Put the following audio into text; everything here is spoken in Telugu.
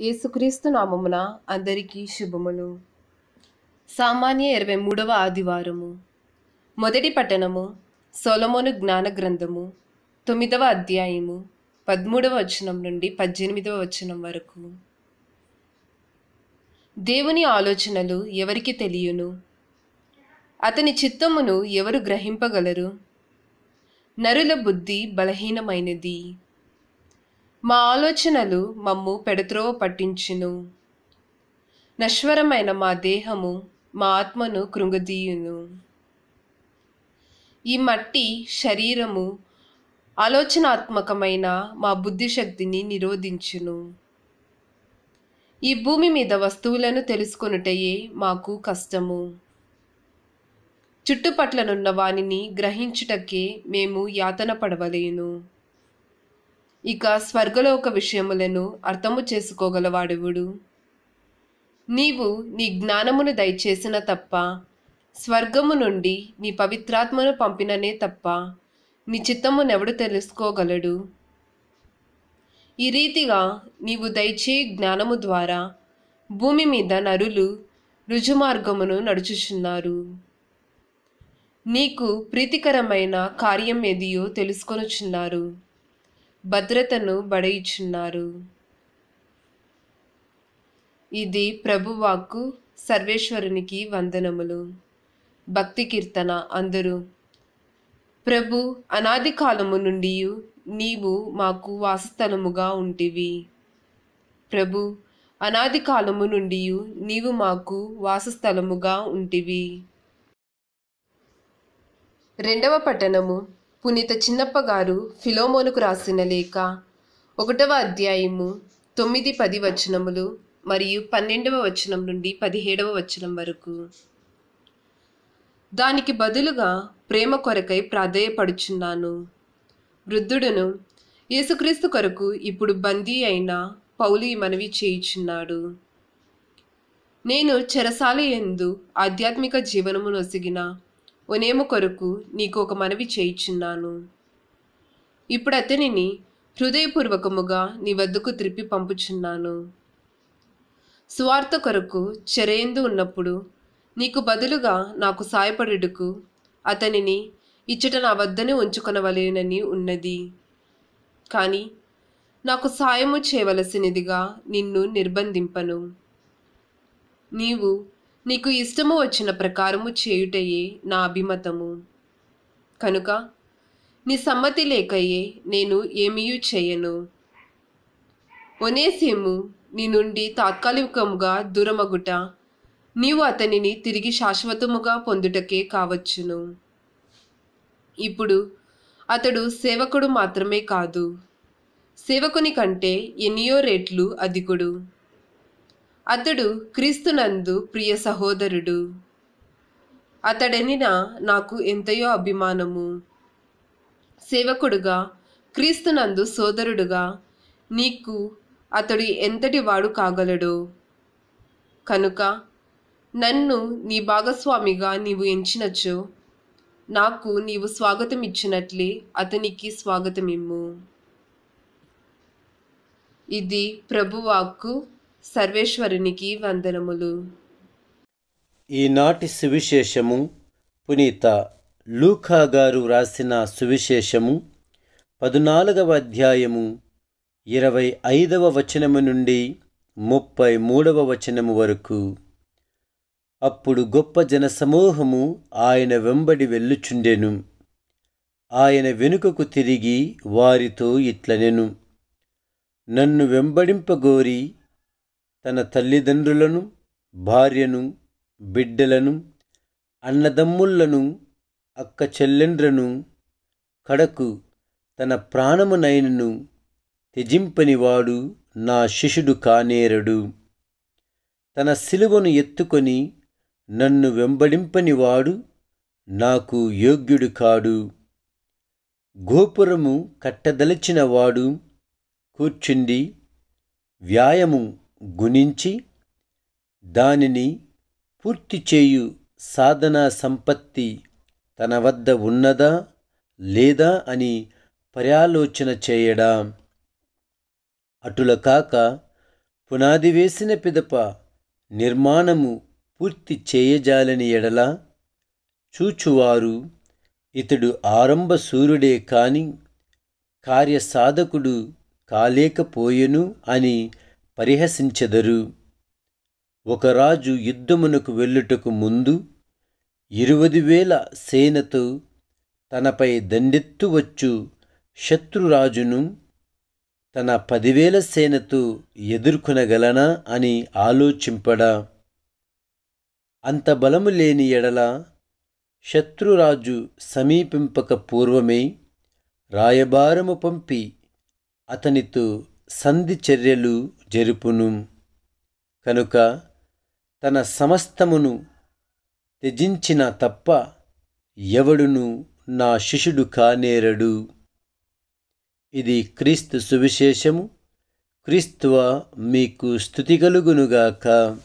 యేసుక్రీస్తు నామమున అందరికీ శుభములు. సామాన్య ఇరవై మూడవ ఆదివారము. మొదటి పట్టణము సొలమోను జ్ఞాన గ్రంథము తొమ్మిదవ అధ్యాయము పదమూడవ వచనం నుండి పద్దెనిమిదవ వచనం వరకు. దేవుని ఆలోచనలు ఎవరికి తెలియను? అతని చిత్తమును ఎవరు గ్రహింపగలరు? నరుల బుద్ధి బలహీనమైనది. మా ఆలోచనలు మమ్ము పెడత్రోవ పట్టించును. నశ్వరమైన మా దేహము మా ఆత్మను కృంగదీయును. ఈ మట్టి శరీరము ఆలోచనాత్మకమైన మా బుద్ధిశక్తిని నిరోధించును. ఈ భూమి మీద వస్తువులను తెలుసుకొనుటయే మాకు కష్టము. చుట్టుపట్లనున్న వానిని గ్రహించుటకే మేము యాతన పడవలేను. ఇక స్వర్గలోక విషయములను అర్థము చేసుకోగలవాడెవుడు? నీవు నీ జ్ఞానమును దయచేసిన తప్ప స్వర్గము నుండి నీ పవిత్రాత్మను పంపిననే తప్ప నీ చిత్తమునెవడు తెలుసుకోగలడు? ఈ రీతిగా నీవు దయచే జ్ఞానము ద్వారా భూమి మీద నరులు రుజుమార్గమును నడుచుచున్నారు. నీకు ప్రీతికరమైన కార్యం ఏదియో తెలుసుకొనుచున్నారు. భద్రతను బడయిచున్నారు. ఇది ప్రభువాక్కు సర్వేశ్వరునికి వందనములు. భక్తి కీర్తన అందరూ. ప్రభు అనాది కాలము నుండి నీవు మాకు వాసస్థలముగా ఉంటివి. ప్రభు అనాది కాలము నుండి నీవు మాకు వాసస్థలముగా ఉంటివి. రెండవ పట్టణము పునీత చిన్నప్ప గారు ఫిలోమోనుకు రాసిన లేఖ ఒకటవ అధ్యాయము తొమ్మిది పది వచనములు మరియు పన్నెండవ వచనం నుండి పదిహేడవ వచనం వరకు. దానికి బదులుగా ప్రేమ కొరకై ప్రాధేయపడుచున్నాను. వృద్ధుడును యేసుక్రీస్తు కొరకు ఇప్పుడు బందీ అయిన పౌలు ఈ మనవి చేయుచున్నాడు. నేను చెరసాల ఎందు ఆధ్యాత్మిక జీవనము నొసిగిన ఒనేము కొరకు నీకు ఒక మనవి చేయిచున్నాను. ఇప్పుడు అతనిని హృదయపూర్వకముగా నీ వద్దకు త్రిప్పి పంపుచున్నాను. స్వార్థ కొరకు చెరేందు ఉన్నప్పుడు నీకు బదులుగా నాకు సాయపడుటకు అతనిని ఇచ్చట నా వద్దనే ఉంచుకొనవలేనని ఉన్నది. కానీ నాకు సాయము చేయవలసినదిగా నిన్ను నిర్బంధింపను. నీవు నీకు ఇష్టము వచ్చిన ప్రకారము చేయుటయే నా అభిమతము. కనుక నీ సమ్మతి లేకయే నేను ఏమీయూ చేయను. ఒనేసేము నీ నుండి తాత్కాలికముగా దూరమగుట నీవు అతనిని తిరిగి శాశ్వతముగా పొందుటకే కావచ్చును. ఇప్పుడు అతడు సేవకుడు మాత్రమే కాదు. సేవకుని కంటే ఎన్నియో రేట్లు అధికుడు. అతడు క్రీస్తునందు ప్రియ సహోదరుడు. అతడనిన నాకు ఎంతయో అభిమానము. సేవకుడుగా క్రీస్తునందు సోదరుడుగా నీకు అతడు ఎంతటి వాడు కాగలడో. కనుక నన్ను నీ భాగస్వామిగా నీవు ఎంచినచో నాకు నీవు స్వాగతం ఇచ్చినట్లే అతనికి స్వాగతమిమ్ము. ఇది ప్రభువాక్కు సర్వేశ్వరునికి వందనములు. ఈనాటి సువిశేషము పునీత లూఖా గారు రాసిన సువిశేషము పదునాలుగవ అధ్యాయము ఇరవై ఐదవ వచనము నుండి ముప్పై మూడవ వచనము వరకు. అప్పుడు గొప్ప జనసమూహము ఆయన వెంబడి వెళ్ళుచుండెను. ఆయన వెనుకకు తిరిగి వారితో ఇట్లనెను. నన్ను వెంబడింపగోరి తన తల్లిదండ్రులను భార్యను బిడ్డలను అన్నదమ్ముళ్ళను అక్క చెల్లెండ్రను కడకు తన ప్రాణమునైనను త్యజింపనివాడు నా శిష్యుడు కానేరడు. తన శిలువను ఎత్తుకొని నన్ను వెంబడింపనివాడు నాకు యోగ్యుడు కాడు. గోపురము కట్టదలచినవాడు కూర్చుండి వ్యాయము గుణించి దానిని పూర్తి చేయు సాధనా సంపత్తి తన వద్ద ఉన్నదా లేదా అని పర్యాలోచన చేయడా? అటుల కాక పునాది వేసిన పిదప నిర్మాణము పూర్తి చేయజాలని ఎడల చూచువారు ఇతడు ఆరంభ సూర్యుడే కాని కార్యసాధకుడు కాలేకపోయెను అని పరిహసించెదరు. ఒక రాజు యుద్ధమునకు వెళ్ళుటకు ముందు ఇరువది వేల సేనతో తనపై దండెత్తువచ్చు శత్రురాజును తన పదివేల సేనతో ఎదుర్కొనగలనా అని ఆలోచింపడా. అంత బలము లేని ఎడల శత్రురాజు సమీపింపక పూర్వమే రాయబారము పంపి అతనితో సంధి చర్యలు జరుపును. కనుక తన సమస్తమును త్యజించిన తప్ప ఎవడును నా శిష్యుడు కానేరడు. ఇది క్రీస్తు సువిశేషము. క్రీస్తువ మీకు స్థుతి కలుగునుగాక.